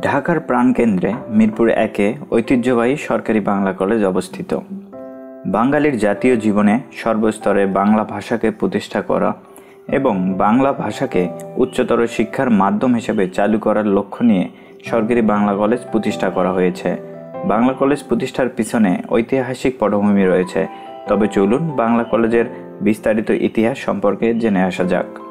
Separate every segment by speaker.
Speaker 1: ঢাকার প্রাণকেন্দ্রে মিরপুর একে ঐতিহ্যবাহী সরকারি বাংলা কলেজ অবস্থিত। বাঙালির জাতীয় জীবনে সর্বস্তরে বাংলা ভাষাকে প্রতিষ্ঠা করা এবং বাংলা ভাষাকে উচ্চতর শিক্ষার মাধ্যম হিসেবে চালু করার লক্ষ্য নিয়ে সরকারি বাংলা কলেজ প্রতিষ্ঠা করা হয়েছে। বাংলা কলেজ প্রতিষ্ঠার পিছনে ঐতিহাসিক পটভূমি রয়েছে। তবে চলুন বাংলা কলেজের বিস্তারিত ইতিহাস সম্পর্কে জেনে আসা যাক।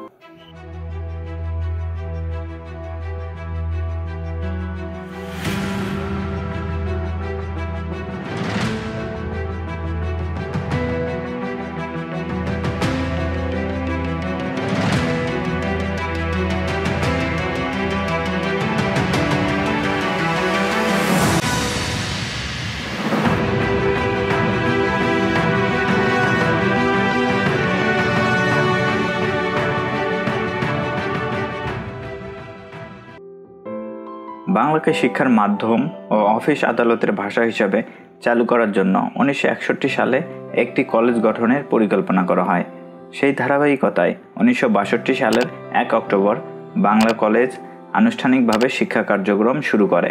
Speaker 1: বাংলাকে শিক্ষার মাধ্যম ও অফিস আদালতের ভাষা হিসাবে চালু করার জন্য উনিশশো একষট্টি সালে একটি কলেজ গঠনের পরিকল্পনা করা হয়। সেই ধারাবাহিকতায় উনিশশো বাষট্টি সালের এক অক্টোবর বাংলা কলেজ আনুষ্ঠানিকভাবে শিক্ষা কার্যক্রম শুরু করে।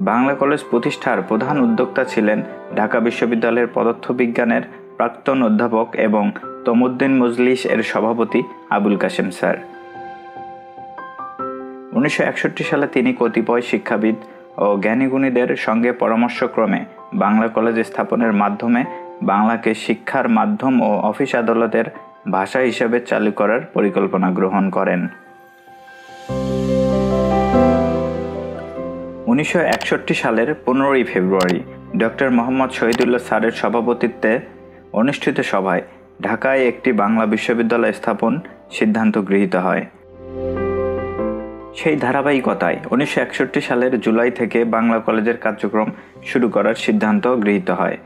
Speaker 1: বাংলা কলেজ প্রতিষ্ঠার প্রধান উদ্যোক্তা ছিলেন ঢাকা বিশ্ববিদ্যালয়ের পদার্থবিজ্ঞানের প্রাক্তন অধ্যাপক এবং তমুদ্দিন মজলিস এর সভাপতি আবুল কাশেম স্যার। উনিশশো একষট্টি সালে তিনি কতিপয় শিক্ষাবিদ ও জ্ঞানীগুণীদের সঙ্গে পরামর্শক্রমে বাংলা কলেজ স্থাপনের মাধ্যমে বাংলাকে শিক্ষার মাধ্যম ও অফিস আদালতের ভাষা হিসেবে চালু করার পরিকল্পনা গ্রহণ করেন। উনিশশো একষট্টি সালের পনেরোই ফেব্রুয়ারি ডক্টর মোহাম্মদ শহীদুল্লাহ স্যারের সভাপতিত্বে অনুষ্ঠিত সভায় ঢাকায় একটি বাংলা বিশ্ববিদ্যালয় স্থাপন সিদ্ধান্ত গৃহীত হয়। সেই ধারাবাহিকতায় উনিশশো একষট্টি সালের জুলাই থেকে বাংলা কলেজের কার্যক্রম শুরু করার সিদ্ধান্ত গৃহীত হয়।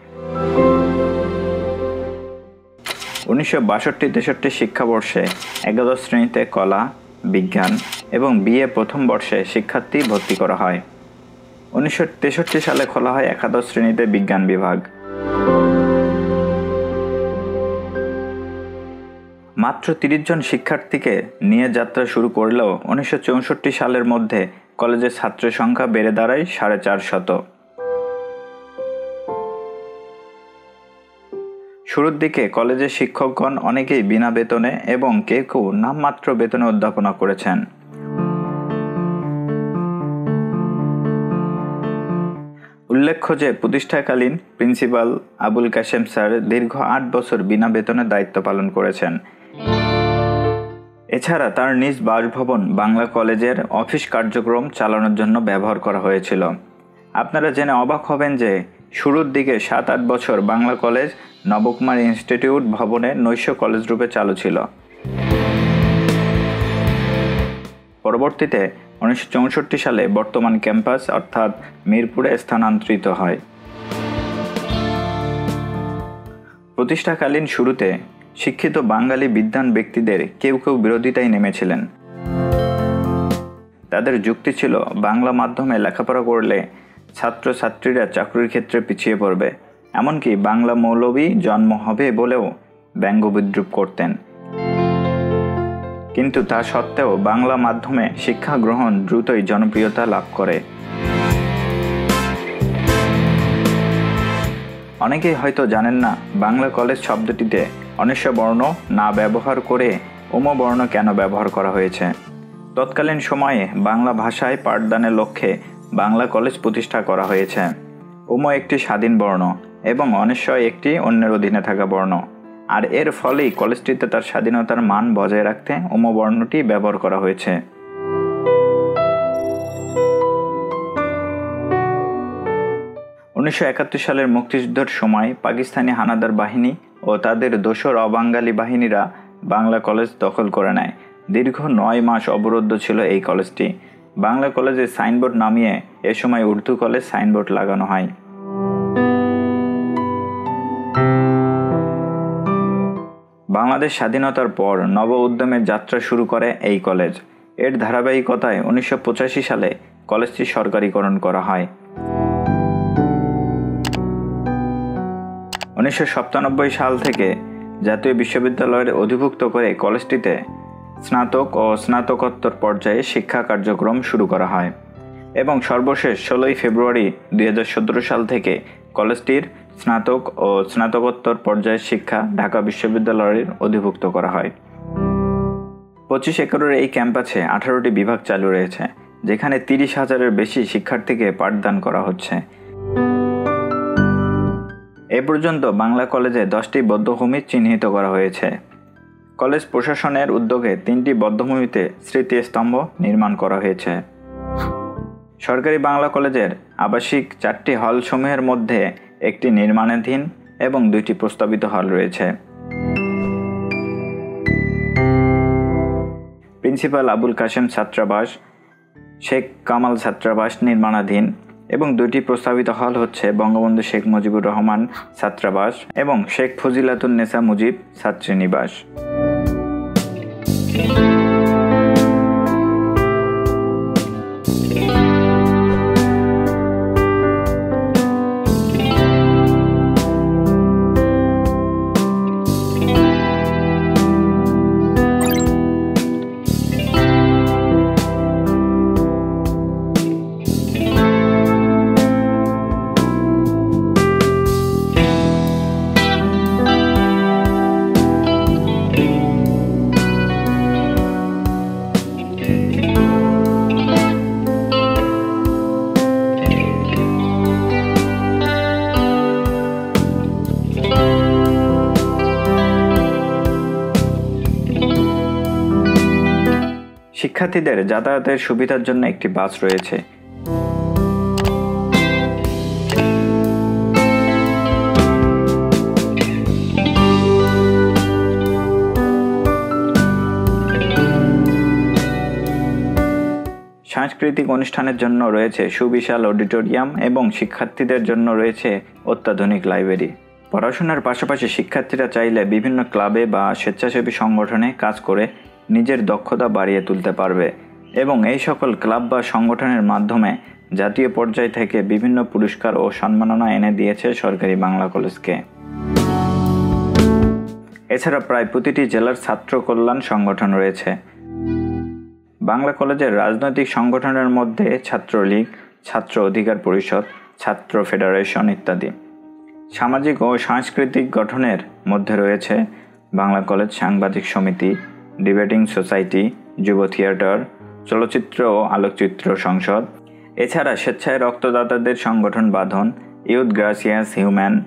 Speaker 1: উনিশশো বাষট্টি তেষট্টি শিক্ষাবর্ষে একাদশ শ্রেণীতে কলা, বিজ্ঞান এবং বিএ প্রথম বর্ষে শিক্ষার্থী ভর্তি করা হয়। উনিশশো তেষট্টি সালে খোলা হয় একাদশ শ্রেণীতে বিজ্ঞান বিভাগ। মাত্র তিরিশ জন শিক্ষার্থীকে নিয়ে যাত্রা শুরু করলেও উনিশশো চৌষট্টি সালের মধ্যে কলেজের ছাত্র সংখ্যা বেড়ে দাঁড়ায় সাড়ে চার শত। শুরুর দিকে কলেজের শিক্ষকগণ অনেকেই বিনা বেতনে এবং কেউ কেউ নামমাত্র বেতনে অধ্যাপনা করেছেন। উল্লেখ্য যে প্রতিষ্ঠাকালীন প্রিন্সিপাল আবুল কাশেম স্যার দীর্ঘ আট বছর বিনা বেতনে দায়িত্ব পালন করেছেন। এছাড়া তার নিজ বাসভবন বাংলা কলেজের অফিস কার্যক্রম চালানোর জন্য ব্যবহার করা হয়েছিল। আপনারা জেনে অবাক হবেন যে, শুরুর দিকে সাত আট বছর বাংলা কলেজ নবকুমার ইনস্টিটিউট ভবনে নৈশ কলেজ রূপে চালু ছিল। পরবর্তীতে উনিশশো চৌষট্টি সালে বর্তমান ক্যাম্পাস অর্থাৎ মিরপুরে স্থানান্তরিত হয়। প্রতিষ্ঠাকালীন শুরুতে শিক্ষিত বাঙালি বিদ্যান ব্যক্তিদের কেউ কেউ বিরোধিতায় নেমেছিলেন। তাদের যুক্তি ছিল, বাংলা মাধ্যমে লেখাপড়া করলে ছাত্রছাত্রীরা চাকরির ক্ষেত্রে পিছিয়ে পড়বে। এমনকি বাংলা মৌলবী জন্ম হবে বলেও ব্যঙ্গ বিদ্রুপ করতেন। কিন্তু তা সত্ত্বেও বাংলা মাধ্যমে শিক্ষা গ্রহণ দ্রুতই জনপ্রিয়তা লাভ করে। অনেকেই হয়তো জানেন না, বাংলা কলেজ শব্দটিতে অনিশ্ব বর্ণ না ব্যবহার করে বর্ণ কেন ব্যবহার করা হয়েছে? তৎকালীন সময়ে বাংলা ভাষায় পাঠদানের লক্ষ্যে বাংলা কলেজ প্রতিষ্ঠা করা হয়েছে। ওম একটি স্বাধীন বর্ণ এবং অনিশ্চয় একটি অন্যের অধীনে থাকা বর্ণ। আর এর ফলেই কলেজটিতে তার স্বাধীনতার মান বজায় রাখতে ওম বর্ণটি ব্যবহার করা হয়েছে। উনিশশো একাত্তর সালের মুক্তিযুদ্ধের সময় পাকিস্তানি হানাদার বাহিনী ও তাদের দোসর অবাঙ্গালি বাহিনীরা বাংলা কলেজ দখল করে নেয়। দীর্ঘ নয় মাস অবরুদ্ধ ছিল এই কলেজটি। বাংলা কলেজে সাইনবোর্ড নামিয়ে এ সময় উর্দু কলেজ সাইনবোর্ড লাগানো হয়। বাংলাদেশ স্বাধীনতার পর নব উদ্যমের যাত্রা শুরু করে এই কলেজ। এর ধারাবাহিকতায় উনিশশো পঁচাশি সালে কলেজটি সরকারিকরণ করা হয়। উনিশশো সাতানব্বই সাল থেকে জাতীয় বিশ্ববিদ্যালয়ের অধিভুক্ত করে কলেজটিতে স্নাতক ও স্নাতকোত্তর পর্যায়ে শিক্ষা কার্যক্রম শুরু করা হয় এবং সর্বশেষ ষোলোই ফেব্রুয়ারি দুই হাজার সতেরো সাল থেকে কলেজটির স্নাতক ও স্নাতকোত্তর পর্যায়ের শিক্ষা ঢাকা বিশ্ববিদ্যালয়ের অধিভুক্ত করা হয়। পঁচিশ একরের এই ক্যাম্পাসে আঠারোটি বিভাগ চালু রয়েছে, যেখানে তিরিশ হাজারের বেশি শিক্ষার্থীকে পাঠদান করা হচ্ছে। পর্যন্ত বাংলা কলেজে দশটি বদ্ধভূমি চিহ্নিত করা হয়েছে। কলেজ প্রশাসনের উদ্যোগে তিনটি বদ্ধভূমিতে স্মৃতিস্তম্ভ নির্মাণ করা হয়েছে। সরকারি বাংলা কলেজের আবাসিক চারটি হলসমূহের মধ্যে একটি নির্মাণাধীন এবং দুইটি প্রস্তাবিত হল রয়েছে। প্রিন্সিপাল আবুল কাশেম ছাত্রাবাস, শেখ কামাল ছাত্রাবাস নির্মাণাধীন এবং দুটি প্রস্তাবিত হল হচ্ছে বঙ্গবন্ধু শেখ মুজিবুর রহমান ছাত্রাবাস এবং শেখ ফজিলাতুন নেসা মুজিব ছাত্রীনিবাস। শিক্ষার্থীদের যাতায়াতের সুবিধার জন্য একটি বাস রয়েছে। সাংস্কৃতিক অনুষ্ঠানের জন্য রয়েছে সুবিশাল অডিটোরিয়াম এবং শিক্ষার্থীদের জন্য রয়েছে অত্যাধুনিক লাইব্রেরি। পড়াশোনার পাশাপাশি শিক্ষার্থীরা চাইলে বিভিন্ন ক্লাবে বা স্বেচ্ছাসেবী সংগঠনে কাজ করে নিজের দক্ষতা বাড়িয়ে তুলতে পারবে এবং এই সকল ক্লাব বা সংগঠনের মাধ্যমে জাতীয় পর্যায় থেকে বিভিন্ন পুরস্কার ও সম্মাননা এনে দিয়েছে সরকারি বাংলা কলেজকে। এছাড়া প্রায় প্রতিটি জেলার ছাত্র কল্যাণ সংগঠন রয়েছে। বাংলা কলেজের রাজনৈতিক সংগঠনের মধ্যে ছাত্রলীগ, ছাত্র অধিকার পরিষদ, ছাত্র ফেডারেশন ইত্যাদি। সামাজিক ও সাংস্কৃতিক গঠনের মধ্যে রয়েছে বাংলা কলেজ সাংবাদিক সমিতি ডিবেটিং সোসাইটি যুব থিয়েটার চলচ্চিত্র ও আলোকচিত্র সংসদ, এছাড়া স্বেচ্ছায় রক্তদাতাদের সংগঠন বাঁধন ইউথ গ্রাসিয়াস হিউম্যান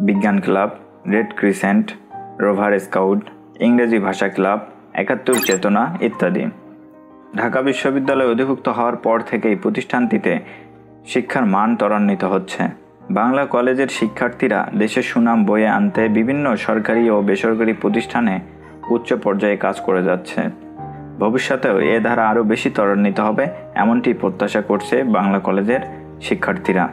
Speaker 1: বিজ্ঞান club red crescent rover scout ইংরেজি ভাষা ক্লাব, একাত্তর চেতনা ইত্যাদি। ঢাকা বিশ্ববিদ্যালয়ে অধিভুক্ত হওয়ার পর থেকেই প্রতিষ্ঠানটিতে শিক্ষার মান ত্বরান্বিত হচ্ছে। বাংলা কলেজের শিক্ষার্থীরা দেশের সুনাম বয়ে আনতে বিভিন্ন সরকারি ও বেসরকারি প্রতিষ্ঠানে উচ্চ পর্যায়ে কাজ করে যাচ্ছে। ভবিষ্যতেও এ ধারা আরও বেশি ত্বরান্বিত হবে, এমনটি প্রত্যাশা করছে বাংলা কলেজের শিক্ষার্থীরা।